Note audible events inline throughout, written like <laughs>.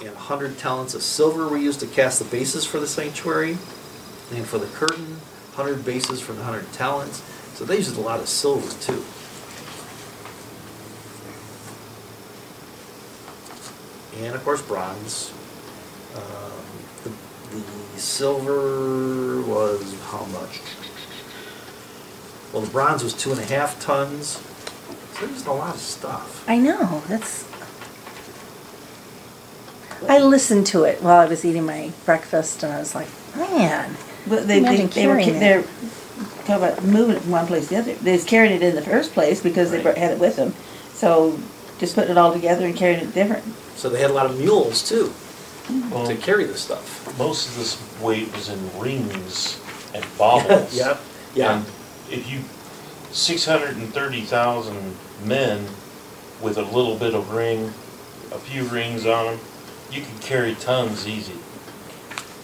and 100 talents of silver were used to cast the bases for the sanctuary. And for the curtain, 100 bases for the 100 talents. So they used a lot of silver too. And of course, bronze. Um, the, the silver was how much? Well, the bronze was two and a half tons. So there's a lot of stuff. I know, that's. I listened to it while I was eating my breakfast and I was like, man. But they, they, they, were it. they're talk about moving it from one place to the other. They was carrying it in the first place because they Right. brought- had it with them. So just putting it all together and carrying it different. So they had a lot of mules too Well, to carry this stuff. most of this weight was in rings and baubles. <laughs> Yep, yeah. And if you, six hundred and thirty thousand men with a little bit of ring, a few rings on them, you could carry tons easy.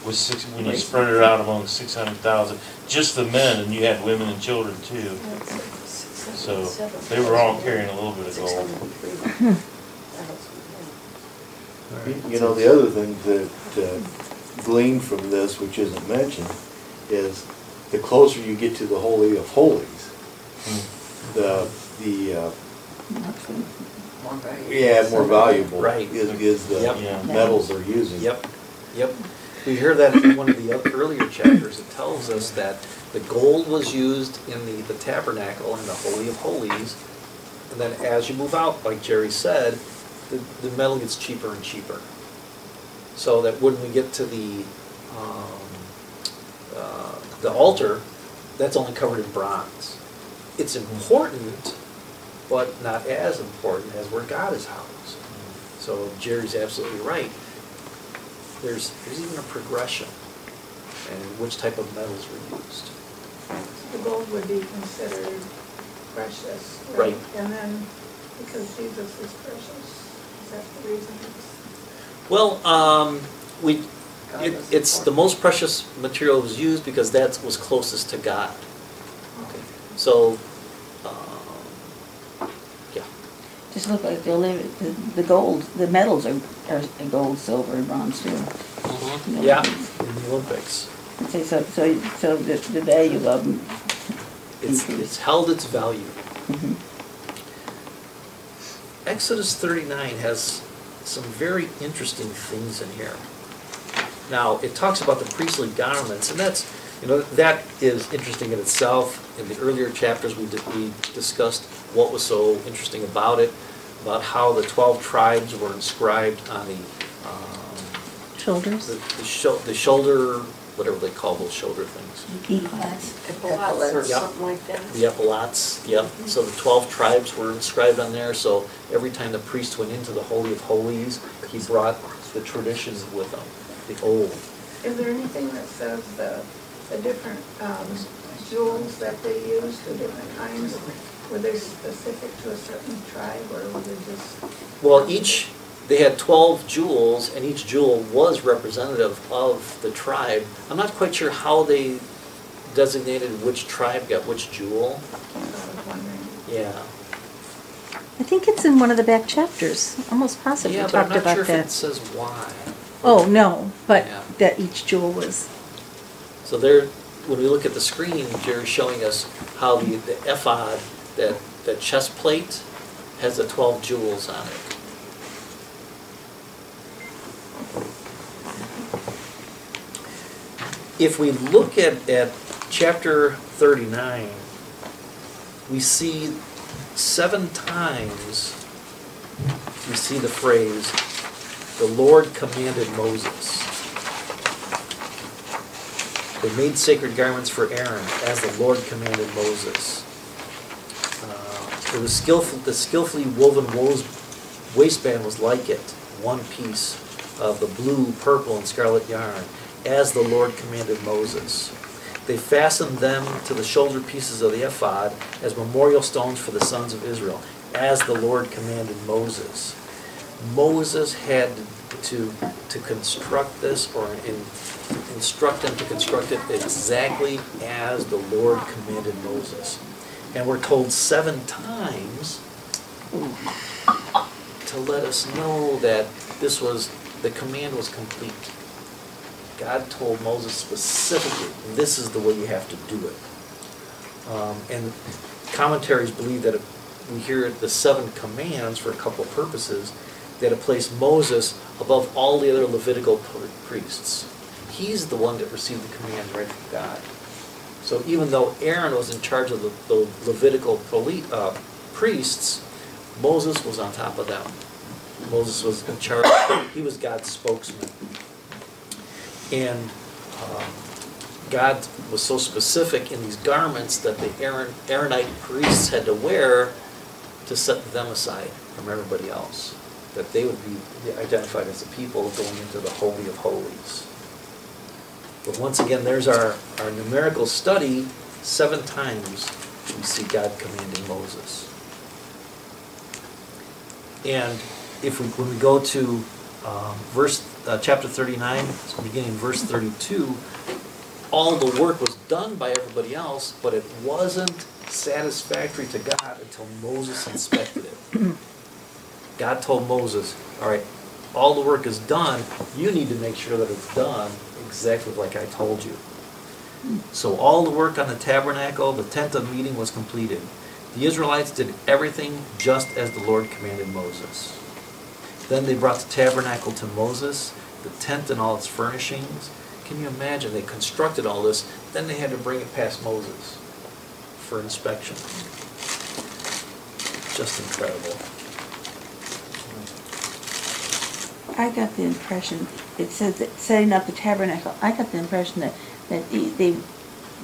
With six, when you spread it out among six hundred thousand, just the men, and you had women and children too. So they were all carrying a little bit of gold. <laughs> You you know, the other thing that uh, gleaned from this, which isn't mentioned, is the closer you get to the Holy of Holies, the, the, uh, yeah, more valuable Right. is, is the Yep. Yeah. metals they're using. Yep, yep. We hear that in one of the earlier chapters. It tells us that the gold was used in the, the tabernacle and the Holy of Holies. And then as you move out, like Jerry said, the, the metal gets cheaper and cheaper. So that when we get to the, um, uh, the altar, that's only covered in bronze. It's important, but not as important as where God is housed. So Jerry's absolutely right. There's, there's even a progression in which type of metals were used. The gold would be considered precious, Right. right? And then, because Jesus is precious, is that the reason it's? Well, um, we, God it, is it's the most precious material was used because that was closest to God. Okay. So, um, yeah, Just look like they'll live, the, the gold, the medals are, are gold, silver, and bronze too. yeah, in the Olympics. Okay, so, so, so the, the value of them. It's, it's held its value. Mhm. Exodus 39 has some very interesting things in here. Now, it talks about the priestly garments, and that's, you know, that is interesting in itself. In the earlier chapters, we, di- we discussed what was so interesting about it, about how the 12 tribes were inscribed on the, um, the, Shoulders? the shou- the shoulder, whatever they call those shoulder things. Epaulets. Epaulets or Yep. something like that. The epaulets, yep. So the twelve tribes were inscribed on there, so every time the priest went into the Holy of Holies, he brought the traditions with him, the old. Is there anything that says the, the different, um, jewels that they use, the different kinds? Were they specific to a certain tribe, or were they just? Well, each, they had twelve jewels, and each jewel was representative of the tribe. I'm not quite sure how they designated which tribe got which jewel. I was wondering. Yeah. I think it's in one of the back chapters, almost positive, we Yeah, but I'm talked not sure about if it that. says why. Oh, no, but Yeah. that each jewel was, So there, when we look at the screen, Jerry's showing us how the, the ephod, that, that chest plate, has the twelve jewels on it. If we look at, at chapter thirty-nine, we see seven times, we see the phrase, the Lord commanded Moses. They made sacred garments for Aaron, as the Lord commanded Moses. Uh, was skillful, the skillfully woven waistband was like it, one piece of the blue, purple, and scarlet yarn, as the Lord commanded Moses. They fastened them to the shoulder pieces of the ephod as memorial stones for the sons of Israel, as the Lord commanded Moses. Moses had to, to construct this or in, instruct them to construct it exactly as the Lord commanded Moses. And we're told seven times to let us know that this was the command was complete. God told Moses specifically, this is the way you have to do it. Um, and commentaries believe that we hear the seven commands for a couple of purposes, that it placed Moses above all the other Levitical priests. He's the one that received the commands right from God. So even though Aaron was in charge of the, the Levitical uh, priests, Moses was on top of them. Moses was in charge, he was God's spokesman. And um, God was so specific in these garments that the Aaron, Aaronite priests had to wear to set them aside from everybody else. That they would be identified as the people going into the Holy of Holies. But once again, there's our, our numerical study. Seven times we see God commanding Moses. And if we, when we go to um, verse, uh, chapter 39, beginning verse 32, all the work was done by everybody else, but it wasn't satisfactory to God until Moses inspected it. God told Moses, all right, all the work is done, you need to make sure that it's done exactly like I told you. So all the work on the tabernacle, the tent of meeting was completed. The Israelites did everything just as the Lord commanded Moses. Then they brought the tabernacle to Moses, the tent and all its furnishings. Can you imagine? They constructed all this, then they had to bring it past Moses for inspection. Just incredible. I got the impression, it says that setting up the tabernacle, I got the impression that, that the, the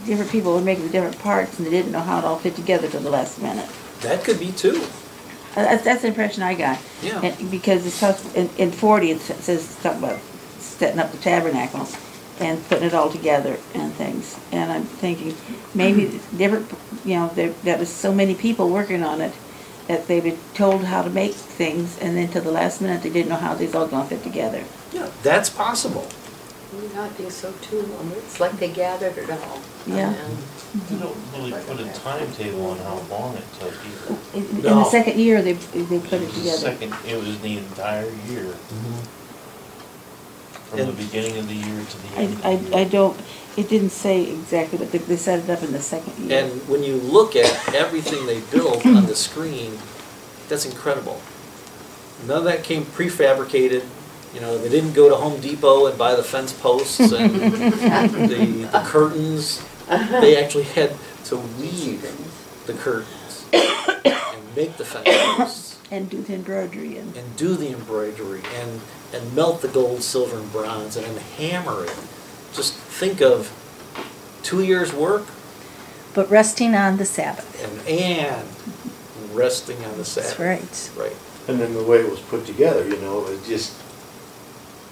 different people were making the different parts and they didn't know how it all fit together till the last minute. That could be too. Uh, That's, that's the impression I got. Yeah. And Because talks, in, in forty, it sa- says, talk about setting up the tabernacle and putting it all together and things. And I'm thinking, maybe different, you know, there, that was so many people working on it that they were told how to make things and then till the last minute, they didn't know how these all gonna fit together. Yeah, that's possible. I think so too. It's like they gathered it all. Yeah. And They don't really put a timetable on how long it took either. In in No. the second year, they, they put It it was the together. second, it was the entire year, mm-hmm. From the beginning of the year to the I, end of the I, year. I don't, it didn't say exactly, but they, they set it up in the second year. And when you look at everything they built on the screen, that's incredible. None of that came prefabricated. You know, they didn't go to Home Depot and buy the fence posts and <laughs> the, the curtains. They actually had to weave the curtains and make the fence posts And do the embroidery and, and do the embroidery and, and melt the gold, silver, and bronze and then hammer it. Just think of two years' work But resting on the Sabbath. and, and resting on the Sabbath. That's right. Right. And then the way it was put together, you know, it just,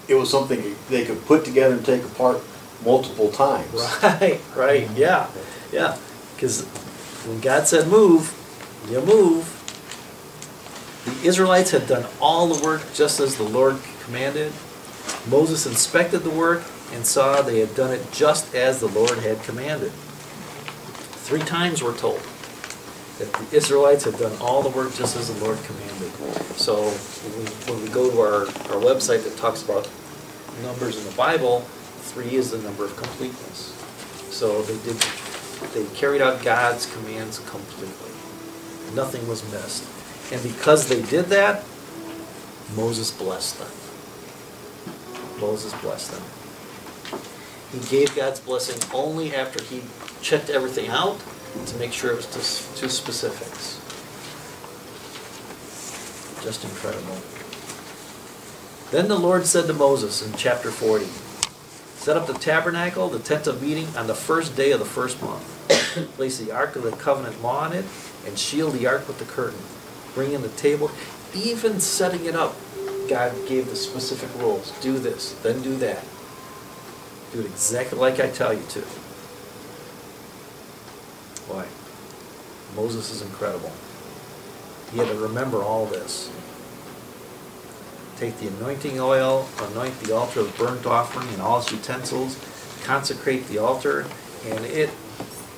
it was something they could put together and take apart multiple times. Right, right, yeah, yeah. Because when God said move, you move. The Israelites had done all the work just as the Lord commanded. Moses inspected the work and saw they had done it just as the Lord had commanded. Three times we're told that the Israelites had done all the work just as the Lord commanded. So when we, when we go to our, our website that talks about numbers in the Bible, three is the number of completeness. So they did, they carried out God's commands completely. Nothing was missed. And because they did that, Moses blessed them. Moses blessed them. He gave God's blessing only after he checked everything out to make sure it was to, to specifics. Just incredible. Then the Lord said to Moses in chapter 40, Set up the tabernacle, the tent of meeting, on the first day of the first month. Place the ark of the covenant law on it, and shield the ark with the curtain. Bring in the table, even setting it up. God gave the specific rules. Do this, then do that. Do it exactly like I tell you to. Boy, Moses is incredible. He had to remember all this. Take the anointing oil, anoint the altar of burnt offering and all its utensils, consecrate the altar, and it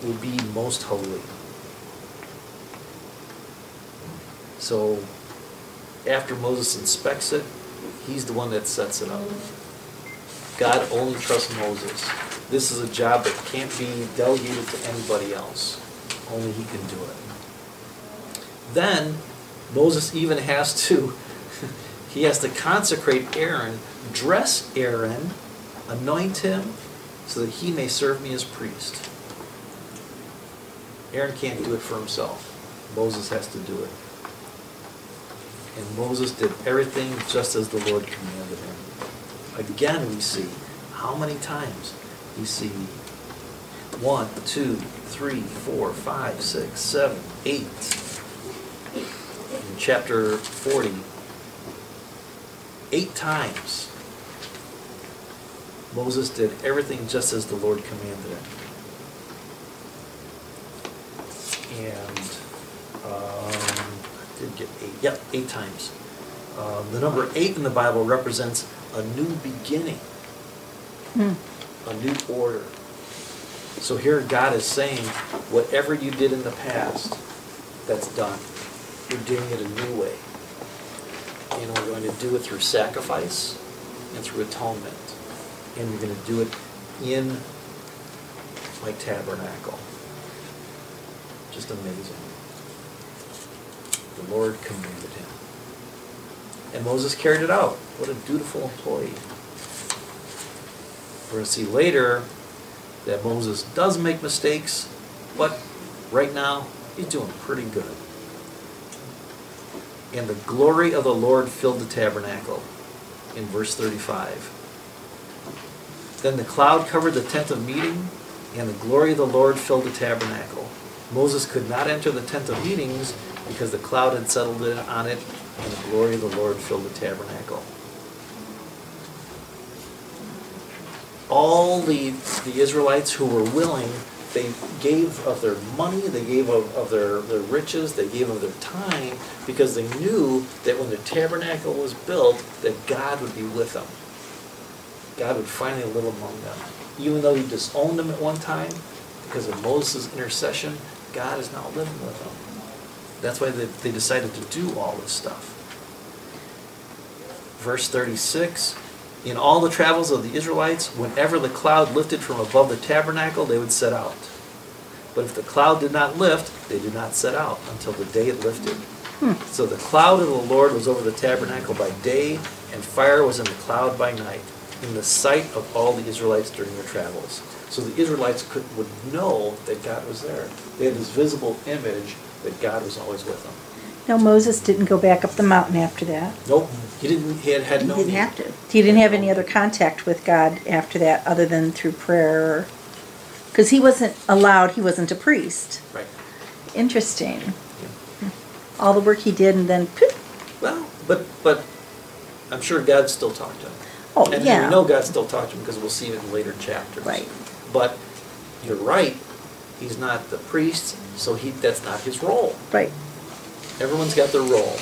will be most holy. So, after Moses inspects it, He's the one that sets it up. God only trusts Moses. This is a job that can't be delegated to anybody else. Only he can do it. Then Moses even has to, <laughs> he has to consecrate Aaron, dress Aaron, anoint him, so that he may serve me as priest. Aaron can't do it for himself. Moses has to do it. And Moses did everything just as the Lord commanded him. Again, we see how many times we see one, two, three, four, five, six, seven, eight. In chapter 40, eight times Moses did everything just as the Lord commanded him. And I did get eight. Yep, eight times. Um, the number eight in the Bible represents a new beginning, Hmm. a new order. So here God is saying, whatever you did in the past, that's done. You're doing it a new way. And we're going to do it through sacrifice and through atonement. And you're going to do it in my tabernacle. Just amazing. The Lord commanded him. And Moses carried it out. What a dutiful employee. We're going to see later that Moses does make mistakes, but right now he's doing pretty good. And the glory of the Lord filled the tabernacle in verse 35. Then the cloud covered the tent of meeting, and the glory of the Lord filled the tabernacle. Moses could not enter the tent of meetings because the cloud had settled on it, and the glory of the Lord filled the tabernacle. All the, the Israelites who were willing, they gave of their money, they gave of, of their, their riches, they gave of their time, because they knew that when the tabernacle was built, that God would be with them. God would finally live among them. Even though he disowned them at one time, because of Moses' intercession, God is now living with them. That's why they, they decided to do all this stuff. Verse 36 In all the travels of the Israelites, whenever the cloud lifted from above the tabernacle, they would set out. But if the cloud did not lift, they did not set out until the day it lifted. Hmm. So the cloud of the Lord was over the tabernacle by day, and fire was in the cloud by night, in the sight of all the Israelites during their travels. So the Israelites could, would know that God was there. They had this visible image that God was always with them. No, Moses didn't go back up the mountain after that. Nope, he didn't. He had had He no. didn't need. have to. He didn't have any other contact with God after that other than through prayer. Because he wasn't allowed, he wasn't a priest. Right. Interesting. Yeah. All the work he did and then, poof, Well, but but I'm sure God still talked to him. oh, and yeah. we know God still talked to him because we'll see it in later chapters. Right. But you're right. He's not the priest, so he that's not his role. Right. Everyone's got their role.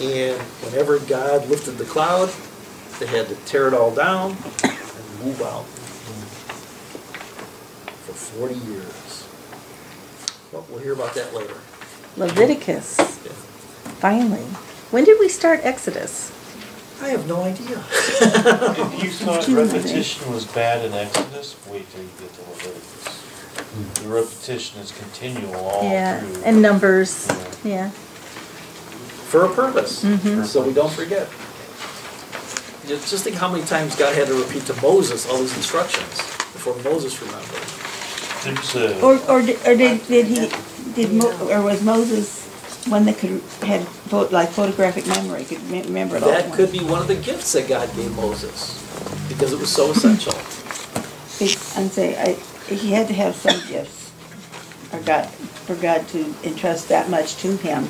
And whenever God lifted the cloud, they had to tear it all down and move out for 40 years. Well, we'll hear about that later. Leviticus, Yeah. finally. When did we start Exodus? I have no idea. If you <laughs> thought Two, I think. repetition was bad in Exodus, wait till you get to Leviticus. The repetition is continual all Yeah, through. and numbers, Yeah. yeah. For a purpose, Mhm. so we don't forget. Just just think how many times God had to repeat to Moses all these instructions before Moses remembered. There's a. Or, or, di- or did, did he, did, Mo- or was Moses one that could, had, pho- like photographic memory, could me- remember it all? at That could be one of the gifts that God gave Moses, because it was so essential. And say, I, he had to have some gifts, or God, for God to entrust that much to him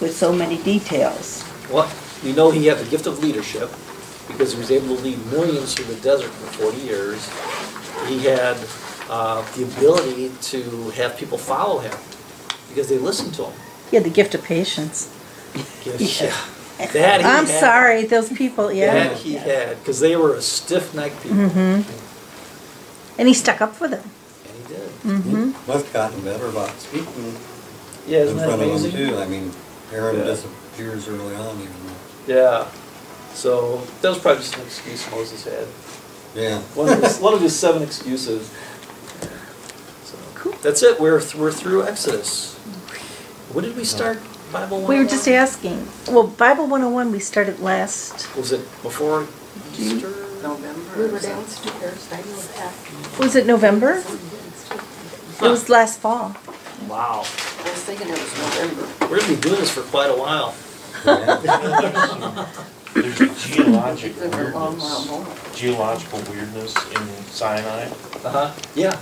with so many details. Well, we know he had the gift of leadership, because he was able to lead millions through the desert for 40 years. He had uh, the ability to have people follow him, because they listened to him. He had the gift of patience. <laughs> Yeah. That he I'm had. sorry, those people, yeah. That he had, because they were a stiff-necked people. hmm And he stuck up for them. And he did. hmm Must have gotten better about speaking Yeah, in isn't that front of them too. I mean, Aaron Yeah. disappears early on even though. Yeah. So that was probably just an excuse Moses had. Yeah. One of his, one of his seven excuses. So, Cool. That's it. We're we're through Exodus. When did we start Bible? We were just asking, well, Bible 101, we started last, Was it before Easter? November. We or were something. downstairs, I know that. was it November? It was last fall. Wow. I was thinking it was November. We're gonna be doing this for quite a while. There's a geologic It a long while weirdness, more. geological weirdness in Sinai. Uh huh. Yeah.